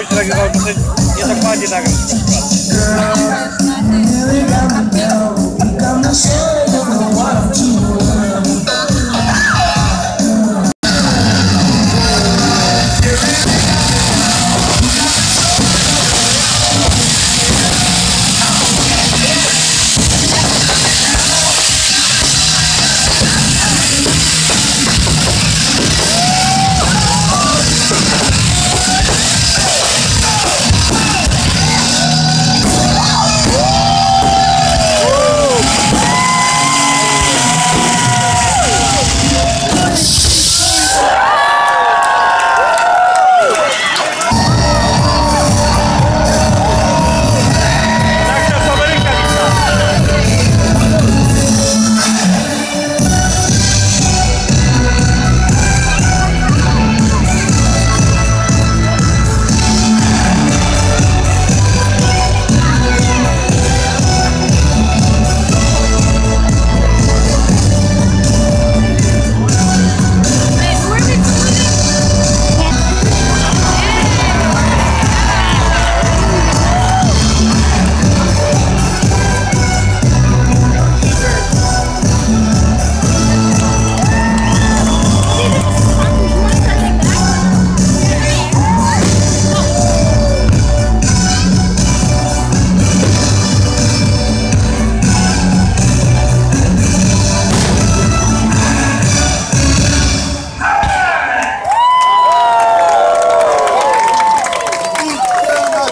być tak, że nie dokładnie tak.